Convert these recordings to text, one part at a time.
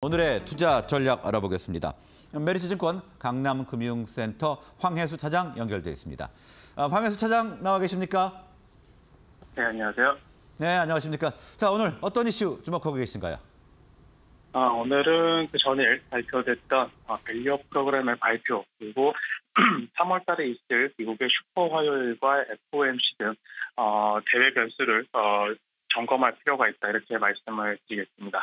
오늘의 투자 전략 알아보겠습니다. 메리츠증권 강남금융센터 황혜수 차장 연결되어 있습니다. 아, 황혜수 차장 나와 계십니까? 네, 안녕하세요. 네, 안녕하십니까. 자, 오늘 어떤 이슈 주목하고 계신가요? 아, 오늘은 그 전일 발표됐던 아, 밸류업 프로그램의 발표 그리고 3월 달에 있을 미국의 슈퍼 화요일과 FOMC 등 어, 대외 변수를 어, 점검할 필요가 있다 이렇게 말씀을 드리겠습니다.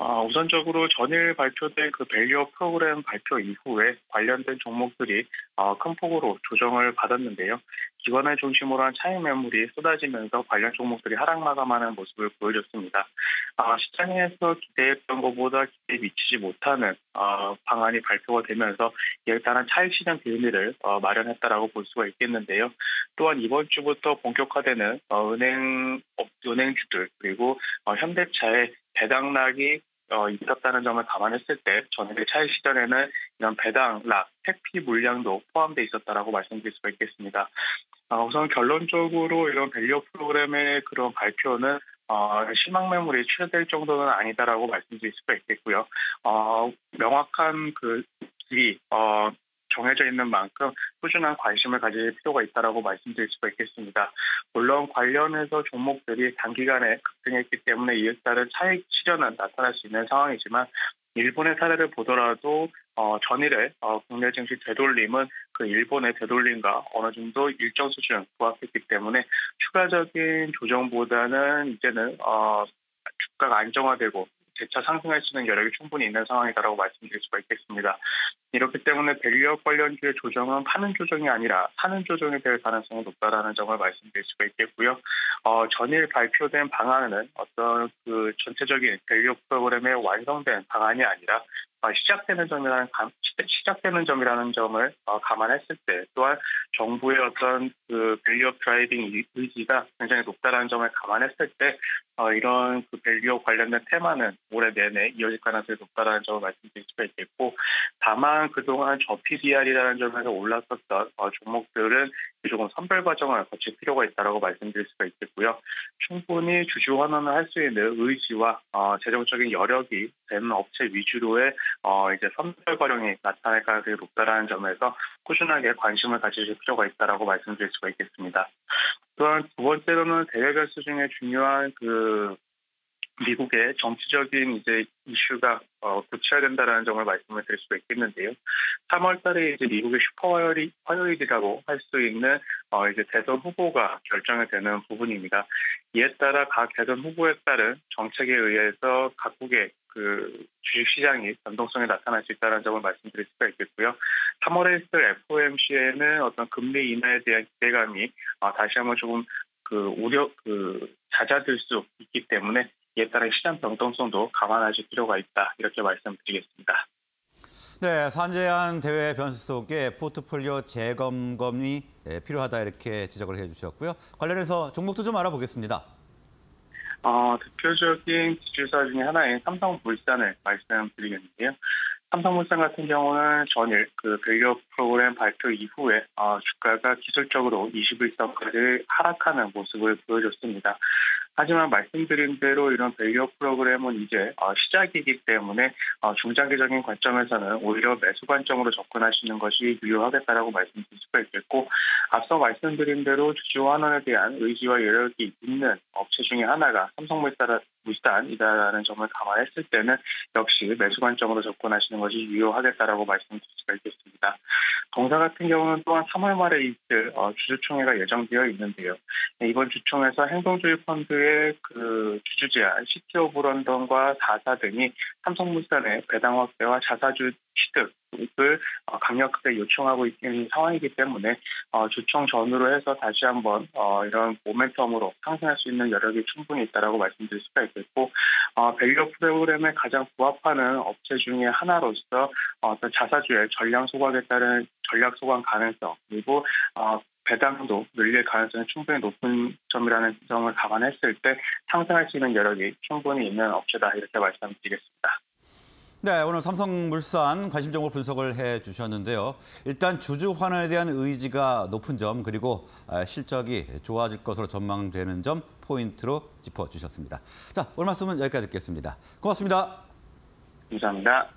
어, 우선적으로 전일 발표된 그 밸류어 프로그램 발표 이후에 관련된 종목들이 어, 큰 폭으로 조정을 받았는데요. 기관을 중심으로 한 차익 매물이 쏟아지면서 관련 종목들이 하락 마감하는 모습을 보여줬습니다. 어, 시장에서 기대했던 것보다 기대에 미치지 못하는 어, 방안이 발표가 되면서 따른 차익 시장 대응을 어, 마련했다라고 볼 수가 있겠는데요. 또한 이번 주부터 본격화되는 어, 은행 은행주들 그리고 어, 현대차의 배당락이 어, 있었다는 점을 감안했을 때 전일의 차익 실현에는 이런 배당락 회피 물량도 포함되어 있었다라고 말씀드릴 수가 있겠습니다. 어, 우선 결론적으로 이런 밸류 프로그램의 그런 발표는 어, 실망 매물이 출현될 정도는 아니다라고 말씀드릴 수가 있겠고요. 어, 명확한 그 길이 어, 정해져 있는 만큼 꾸준한 관심을 가질 필요가 있다라고 말씀드릴 수가 있겠습니다. 물론 관련해서 종목들이 단기간에 급등했기 때문에 이에 따른 차익 실현은 나타날 수 있는 상황이지만 일본의 사례를 보더라도 어, 전일에 어, 국내 증시 되돌림은 그 일본의 되돌림과 어느 정도 일정 수준 부합했기 때문에 추가적인 조정보다는 이제는 어, 주가가 안정화되고 재차 상승할 수 있는 여력이 충분히 있는 상황이다라고 말씀드릴 수가 있겠습니다. 이렇기 때문에 밸류업 관련주의 조정은 파는 조정이 아니라 사는 조정이 될 가능성이 높다라는 점을 말씀드릴 수가 있겠고요. 어, 전일 발표된 방안은 어떤 그 전체적인 밸류업 프로그램의 완성된 방안이 아니라 어, 시작되는 점이라는 시작되는 점이라는 점을 어, 감안했을 때 또한 정부의 어떤 그 밸류업 드라이빙 의지가 굉장히 높다라는 점을 감안했을 때 어, 이런 그 밸류업 관련된 테마는 올해 내내 이어질 가능성이 높다라는 점을 말씀드릴 수가 있겠고 다만 그동안 저PBR이라는 점에서 올랐었던 종목들은 조금 선별 과정을 거칠 필요가 있다라고 말씀드릴 수가 있겠고요. 충분히 주주 환원을 할 수 있는 의지와 재정적인 여력이 되는 업체 위주로의 어, 이제 선별 과정이 나타날 가능성이 높다라는 점에서 꾸준하게 관심을 가지실 필요가 있다라고 말씀드릴 수가 있겠습니다. 또한 두 번째로는 대외 변수 중에 중요한 그 미국의 정치적인 이제 이슈가 어, 고쳐야된다는 점을 말씀을 드릴 수가 있겠는데요. 3월달에 이제 미국의 슈퍼 화요일, 화요일이라고 할 수 있는 어, 이제 대선 후보가 결정이 되는 부분입니다. 이에 따라 각 대선 후보에 따른 정책에 의해서 각국의 그 주식시장이 변동성이 나타날 수 있다는 점을 말씀드릴 수가 있겠고요. 3월에 있을 FOMC에는 어떤 금리 인하에 대한 기대감이 어, 다시 한번 조금 그 우려 그 잦아들 수 있기 때문에 이에 따른 시장 변동성도 감안하실 필요가 있다 이렇게 말씀드리겠습니다. 네, 산재한 대외 변수 속에 포트폴리오 재검검이 네, 필요하다 이렇게 지적을 해주셨고요. 관련해서 종목도 좀 알아보겠습니다. 어, 대표적인 지주사 중에 하나인 삼성물산을 말씀드리겠는데요. 삼성물산 같은 경우는 전일 그 밸류 프로그램 발표 이후에 어, 주가가 기술적으로 21선까지 하락하는 모습을 보여줬습니다. 하지만 말씀드린 대로 이런 밸류 프로그램은 이제 어, 시작이기 때문에 어, 중장기적인 관점에서는 오히려 매수 관점으로 접근하시는 것이 유효하겠다라고 말씀드릴 수가 있겠고 앞서 말씀드린 대로 주주 환원에 대한 의지와 여력이 있는 업체 중에 하나가 삼성물산 물산이다라는 점을 감안했을 때는 역시 매수 관점으로 접근하시는 것이 유효하겠다라고 말씀드릴 수가 있겠습니다. 동사 같은 경우는 또한 3월 말에 있을 어, 주주총회가 예정되어 있는데요. 네, 이번 주총에서 행동주의 펀드의 그 주주 제안, City of London과 4사 등이 삼성물산의 배당 확대와 자사주 취득을 어, 강력하게 요청하고 있는 상황이기 때문에 어, 주총 전후로 해서 다시 한번 이런 모멘텀으로 상승할 수 있는 여력이 충분히 있다라고 말씀드릴 수가 있겠고 밸류 프로그램에 가장 부합하는 업체 중에 하나로서 어떤 자사주의 전량 소각에 따른 전량 소각 가능성 그리고 어, 배당도 늘릴 가능성이 충분히 높은 점이라는 점을 감안했을 때 상승할 수 있는 여력이 충분히 있는 업체다 이렇게 말씀드리겠습니다. 네, 오늘 삼성물산 관심 정보 분석을 해 주셨는데요. 일단 주주 환원에 대한 의지가 높은 점 그리고 아, 실적이 좋아질 것으로 전망되는 점 포인트로 짚어 주셨습니다. 자, 오늘 말씀은 여기까지 듣겠습니다. 고맙습니다. 감사합니다.